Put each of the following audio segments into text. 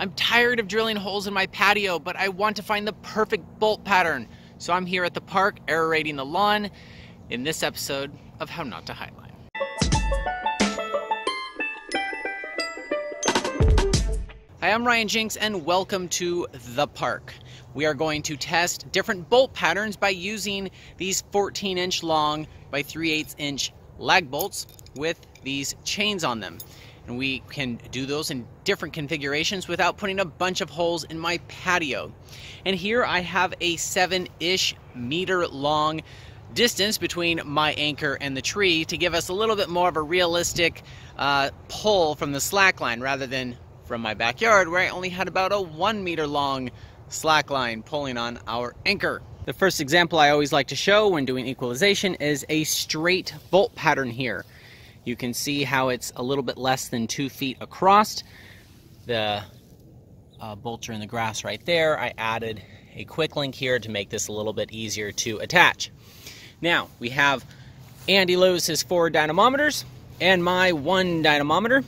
I'm tired of drilling holes in my patio, but I want to find the perfect bolt pattern. So I'm here at the park aerating the lawn in this episode of How Not to Highline. Hi, I'm Ryan Jenks and welcome to The Park. We are going to test different bolt patterns by using these 14 inch long by 3 8 inch lag bolts with these chains on them and we can do those in different configurations without putting a bunch of holes in my patio. And here I have a seven-ish meter long distance between my anchor and the tree to give us a little bit more of a realistic uh, pull from the slack line rather than from my backyard where I only had about a one meter long slack line pulling on our anchor. The first example I always like to show when doing equalization is a straight bolt pattern here. You can see how it's a little bit less than two feet across. The uh, bolts are in the grass right there. I added a quick link here to make this a little bit easier to attach. Now we have Andy Lewis's four dynamometers and my one dynamometer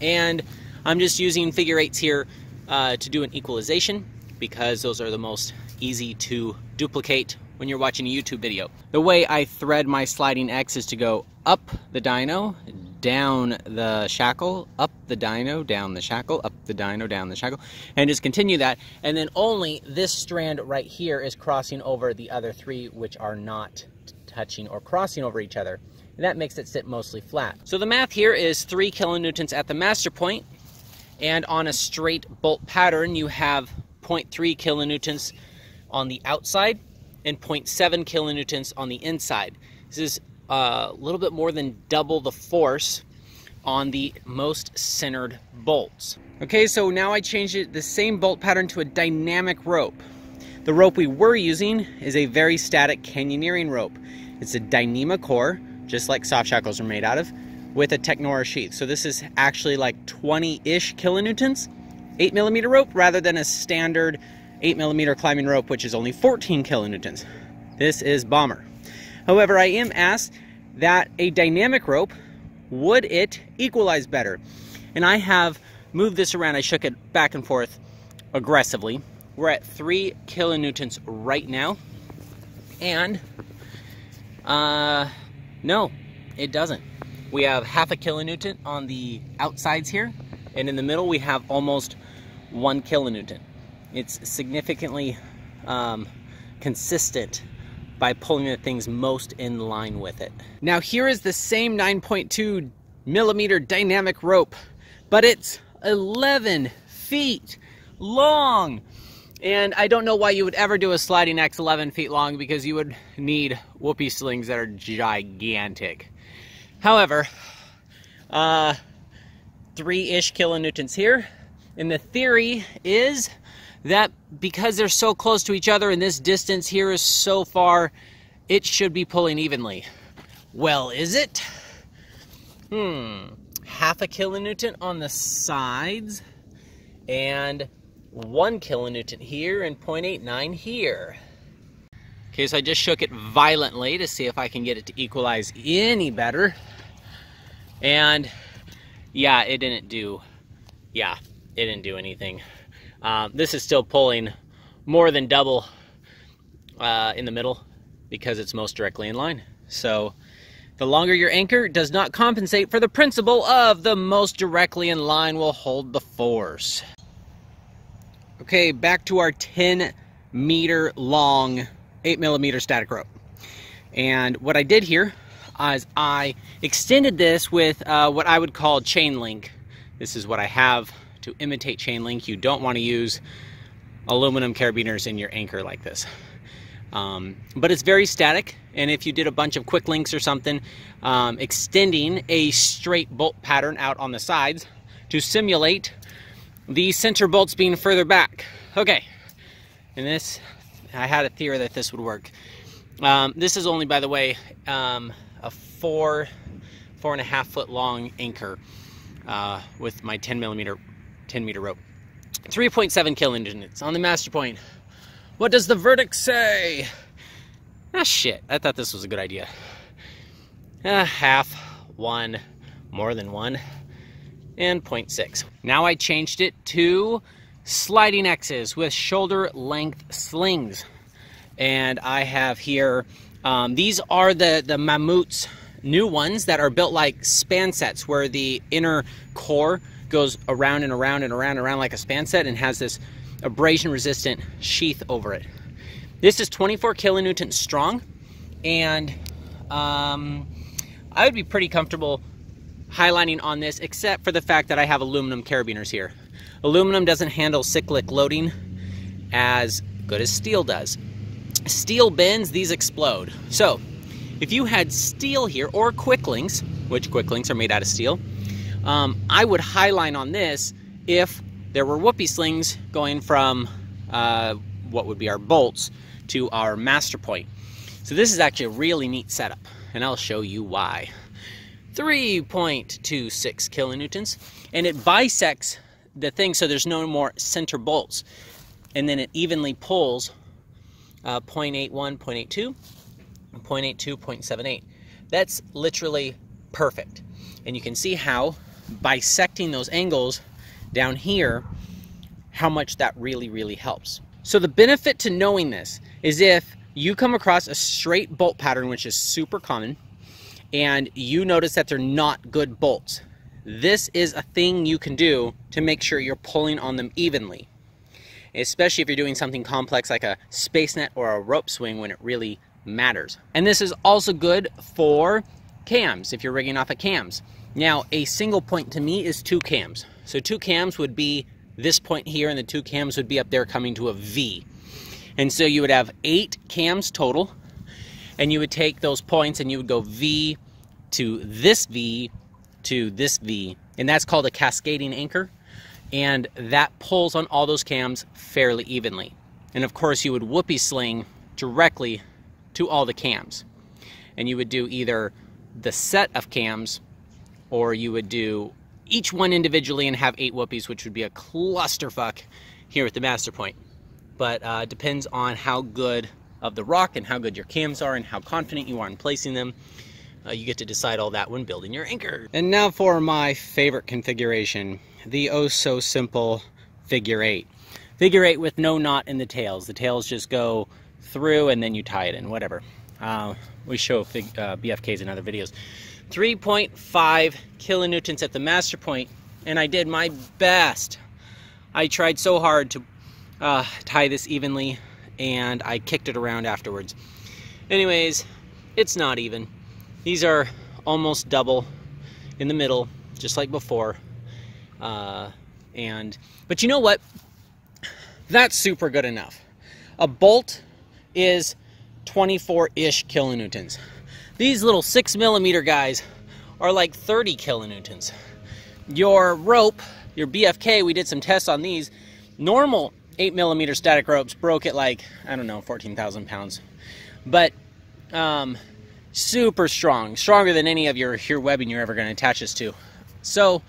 and I'm just using figure eights here uh, to do an equalization because those are the most easy to duplicate when you're watching a YouTube video. The way I thread my sliding X is to go up the dyno, down the shackle, up the dyno, down the shackle, up the dyno, down the shackle, and just continue that. And then only this strand right here is crossing over the other three, which are not touching or crossing over each other. And that makes it sit mostly flat. So the math here is three kilonewtons at the master point, and on a straight bolt pattern, you have 0.3 kilonewtons on the outside and 0.7 kilonewtons on the inside. This is uh, a little bit more than double the force on the most centered bolts. Okay, so now I changed it, the same bolt pattern to a dynamic rope. The rope we were using is a very static canyoneering rope. It's a Dyneema core, just like soft shackles are made out of, with a Technora sheath. So this is actually like 20-ish kilonewtons, 8 millimeter rope, rather than a standard 8 millimeter climbing rope, which is only 14 kilonewtons. This is bomber. However, I am asked that a dynamic rope, would it equalize better? And I have moved this around. I shook it back and forth aggressively. We're at 3 kilonewtons right now. And, uh, no, it doesn't. We have half a kilonewton on the outsides here. And in the middle, we have almost 1 kilonewton it's significantly um, consistent by pulling the things most in line with it. Now here is the same 9.2 millimeter dynamic rope, but it's 11 feet long. And I don't know why you would ever do a sliding X 11 feet long because you would need whoopee slings that are gigantic. However, uh, three-ish kilonewtons here. And the theory is that because they're so close to each other and this distance here is so far, it should be pulling evenly. Well, is it? Hmm, half a kilonewton on the sides and one kilonewton here and 0.89 here. Okay, so I just shook it violently to see if I can get it to equalize any better. And yeah, it didn't do, yeah, it didn't do anything. Um, this is still pulling more than double uh, in the middle because it's most directly in line. So the longer your anchor does not compensate for the principle of the most directly in line will hold the force. Okay, back to our 10 meter long 8 millimeter static rope. And what I did here is I extended this with uh, what I would call chain link. This is what I have to imitate chain link. You don't want to use aluminum carabiners in your anchor like this. Um, but it's very static, and if you did a bunch of quick links or something, um, extending a straight bolt pattern out on the sides to simulate the center bolts being further back. Okay, and this, I had a theory that this would work. Um, this is only, by the way, um, a four, four and a half foot long anchor uh, with my 10 millimeter 10 meter rope. 3.7 kilonewtons on the master point. What does the verdict say? Ah, shit. I thought this was a good idea. Ah, half, one, more than one, and 0.6. Now I changed it to sliding X's with shoulder length slings. And I have here, um, these are the, the Mammut's new ones that are built like span sets where the inner core goes around and around and around and around like a span set and has this abrasion resistant sheath over it. This is 24 kilonewtons strong and um, I would be pretty comfortable highlining on this except for the fact that I have aluminum carabiners here. Aluminum doesn't handle cyclic loading as good as steel does. Steel bends, these explode. So if you had steel here or quicklinks, which quicklinks are made out of steel, um, I would highline on this if there were whoopee slings going from uh, what would be our bolts to our master point. So this is actually a really neat setup, and I'll show you why. 3.26 kilonewtons, and it bisects the thing so there's no more center bolts. And then it evenly pulls uh, 0.81, 0.82, 0.82, 0.78. That's literally perfect. And you can see how bisecting those angles down here, how much that really, really helps. So the benefit to knowing this is if you come across a straight bolt pattern, which is super common, and you notice that they're not good bolts, this is a thing you can do to make sure you're pulling on them evenly. Especially if you're doing something complex like a space net or a rope swing when it really matters. And this is also good for cams, if you're rigging off of cams. Now, a single point to me is two cams. So two cams would be this point here, and the two cams would be up there coming to a V. And so you would have eight cams total, and you would take those points and you would go V to this V to this V, and that's called a cascading anchor. And that pulls on all those cams fairly evenly. And of course, you would whoopee sling directly to all the cams. And you would do either the set of cams or you would do each one individually and have eight whoopies, which would be a clusterfuck here at the master point. But uh, depends on how good of the rock and how good your cams are and how confident you are in placing them. Uh, you get to decide all that when building your anchor. And now for my favorite configuration, the oh so simple figure eight. Figure eight with no knot in the tails. The tails just go through and then you tie it in, whatever. Uh, we show fig, uh, BFKs in other videos. 3.5 kilonewtons at the master point, and I did my best. I tried so hard to uh, tie this evenly, and I kicked it around afterwards. Anyways, it's not even. These are almost double in the middle, just like before. Uh, and But you know what? That's super good enough. A bolt is 24-ish kilonewtons. These little six millimeter guys are like 30 kilonewtons. Your rope, your BFK, we did some tests on these. Normal eight millimeter static ropes broke at like, I don't know, 14,000 pounds. But um, super strong, stronger than any of your, your webbing you're ever gonna attach this to. So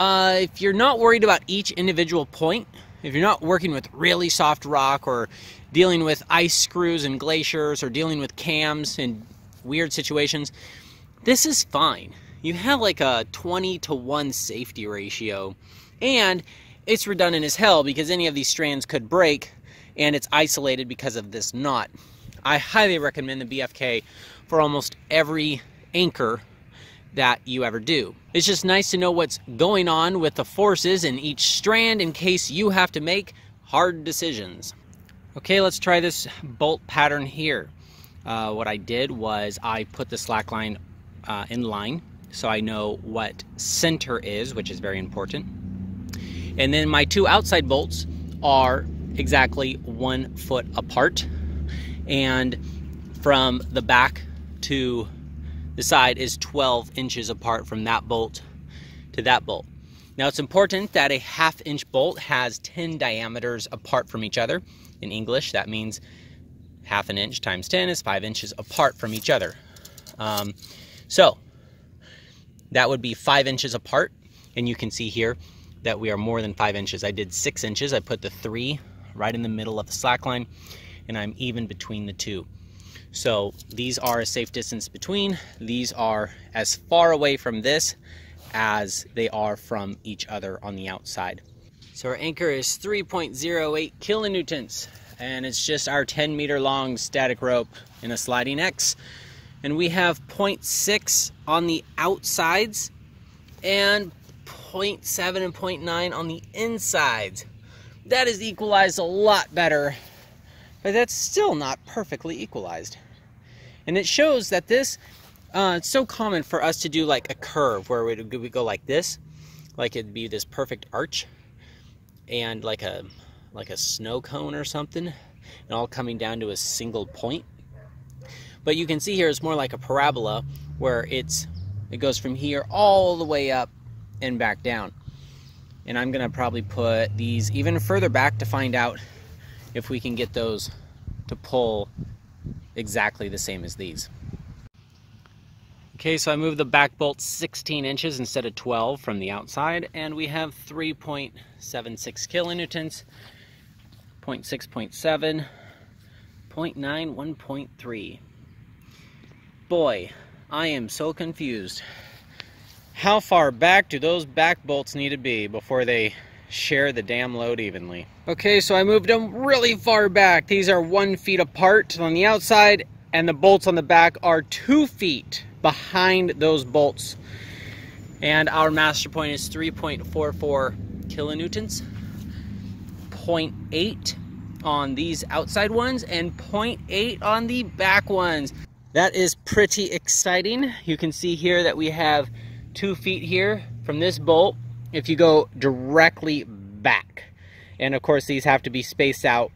uh, if you're not worried about each individual point, if you're not working with really soft rock or dealing with ice screws and glaciers or dealing with cams and weird situations, this is fine. You have like a 20 to 1 safety ratio, and it's redundant as hell because any of these strands could break and it's isolated because of this knot. I highly recommend the BFK for almost every anchor that you ever do. It's just nice to know what's going on with the forces in each strand in case you have to make hard decisions. Okay, let's try this bolt pattern here uh, what I did was I put the slack line uh, in line so I know what center is, which is very important. And then my two outside bolts are exactly one foot apart. And from the back to the side is 12 inches apart from that bolt to that bolt. Now it's important that a half inch bolt has 10 diameters apart from each other. In English, that means half an inch times 10 is five inches apart from each other. Um, so that would be five inches apart. And you can see here that we are more than five inches. I did six inches. I put the three right in the middle of the slack line and I'm even between the two. So these are a safe distance between. These are as far away from this as they are from each other on the outside. So our anchor is 3.08 kilonewtons and it's just our 10 meter long static rope in a sliding X. And we have 0.6 on the outsides and 0.7 and 0.9 on the insides. That is equalized a lot better, but that's still not perfectly equalized. And it shows that this, uh, it's so common for us to do like a curve where we, we go like this, like it'd be this perfect arch and like a like a snow cone or something and all coming down to a single point. But you can see here it's more like a parabola where it's it goes from here all the way up and back down. And I'm gonna probably put these even further back to find out if we can get those to pull exactly the same as these. Okay, so I moved the back bolt 16 inches instead of 12 from the outside, and we have 3.76 kilonewtons, 0.6, 0.7, 0.9, 1.3. Boy, I am so confused. How far back do those back bolts need to be before they share the damn load evenly? Okay, so I moved them really far back. These are one feet apart on the outside, and the bolts on the back are two feet behind those bolts. And our master point is 3.44 kilonewtons, 0.8 on these outside ones, and 0.8 on the back ones. That is pretty exciting. You can see here that we have two feet here from this bolt if you go directly back. And of course, these have to be spaced out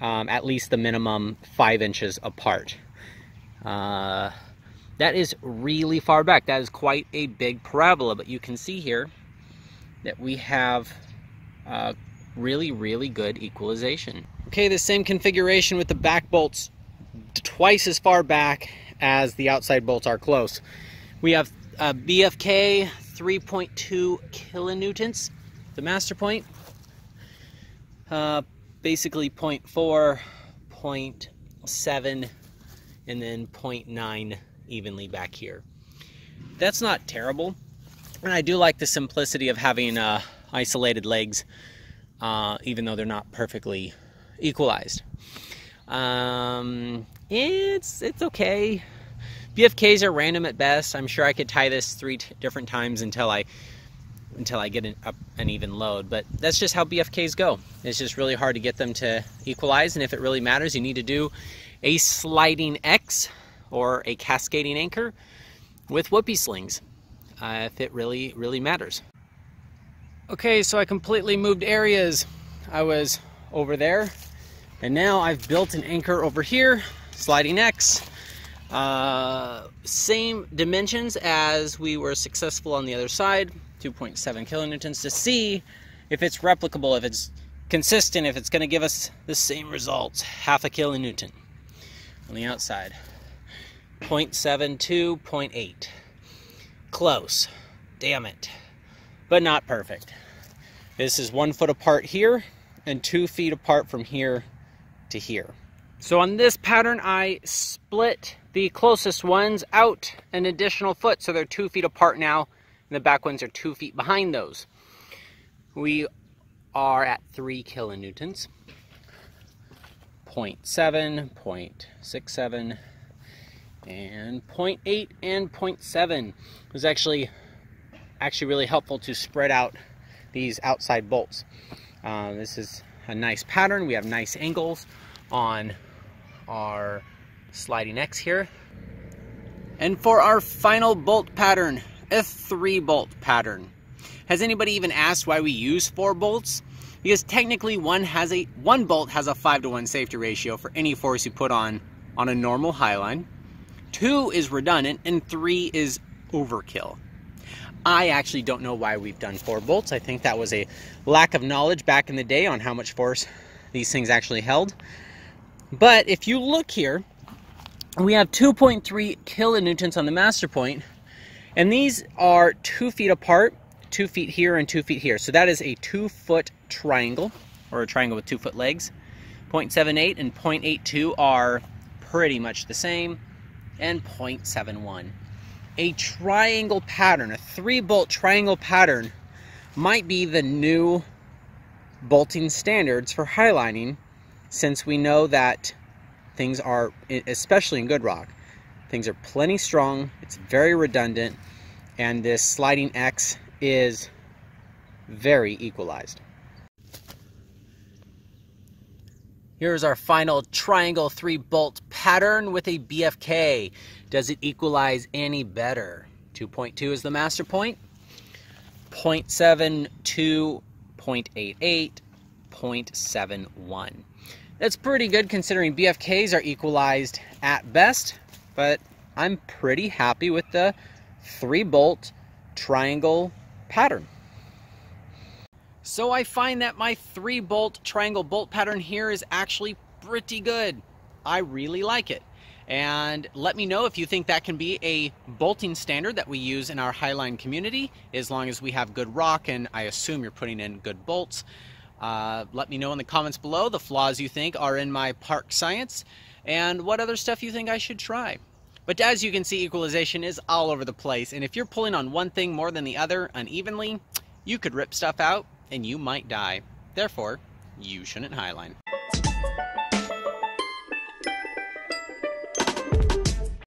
um, at least the minimum five inches apart. Uh, that is really far back. That is quite a big parabola, but you can see here that we have uh, really, really good equalization. Okay, the same configuration with the back bolts twice as far back as the outside bolts are close. We have a BFK 3.2 kilonewtons, the master point. Uh, basically 0.4, 0.7, and then 0.9 evenly back here. That's not terrible. And I do like the simplicity of having uh, isolated legs, uh, even though they're not perfectly equalized. Um, it's, it's okay. BFKs are random at best. I'm sure I could tie this three different times until I until I get an, up an even load. But that's just how BFKs go. It's just really hard to get them to equalize. And if it really matters, you need to do a sliding X or a cascading anchor with whoopee slings uh, if it really, really matters. Okay, so I completely moved areas. I was over there, and now I've built an anchor over here, sliding X. Uh, same dimensions as we were successful on the other side, 2.7 kilonewtons, to see if it's replicable, if it's consistent, if it's going to give us the same results, half a kilonewton on the outside. 0.72, 0.8. Close. Damn it. But not perfect. This is one foot apart here and two feet apart from here to here. So on this pattern, I split the closest ones out an additional foot. So they're two feet apart now. And the back ones are two feet behind those. We are at three kilonewtons. 0.7, 0.67, and 0.8 and 0.7 was actually actually really helpful to spread out these outside bolts. Uh, this is a nice pattern. We have nice angles on our sliding X here. And for our final bolt pattern, a three bolt pattern. Has anybody even asked why we use four bolts? Because technically one has a one bolt has a five to one safety ratio for any force you put on on a normal highline. Two is redundant, and three is overkill. I actually don't know why we've done four bolts. I think that was a lack of knowledge back in the day on how much force these things actually held. But if you look here, we have 2.3 kilonewtons on the master point, and these are two feet apart, two feet here and two feet here. So that is a two foot triangle, or a triangle with two foot legs. 0.78 and 0.82 are pretty much the same and 0.71. A triangle pattern, a three bolt triangle pattern, might be the new bolting standards for highlining since we know that things are, especially in good rock, things are plenty strong, it's very redundant, and this sliding X is very equalized. Here's our final triangle three bolt pattern with a BFK. Does it equalize any better? 2.2 is the master point. 0.7, 2.88, 0.71. That's pretty good considering BFKs are equalized at best, but I'm pretty happy with the three bolt triangle pattern. So I find that my three bolt triangle bolt pattern here is actually pretty good. I really like it. And let me know if you think that can be a bolting standard that we use in our Highline community, as long as we have good rock and I assume you're putting in good bolts. Uh, let me know in the comments below the flaws you think are in my park science and what other stuff you think I should try. But as you can see, equalization is all over the place, and if you're pulling on one thing more than the other unevenly, you could rip stuff out and you might die. Therefore, you shouldn't highline.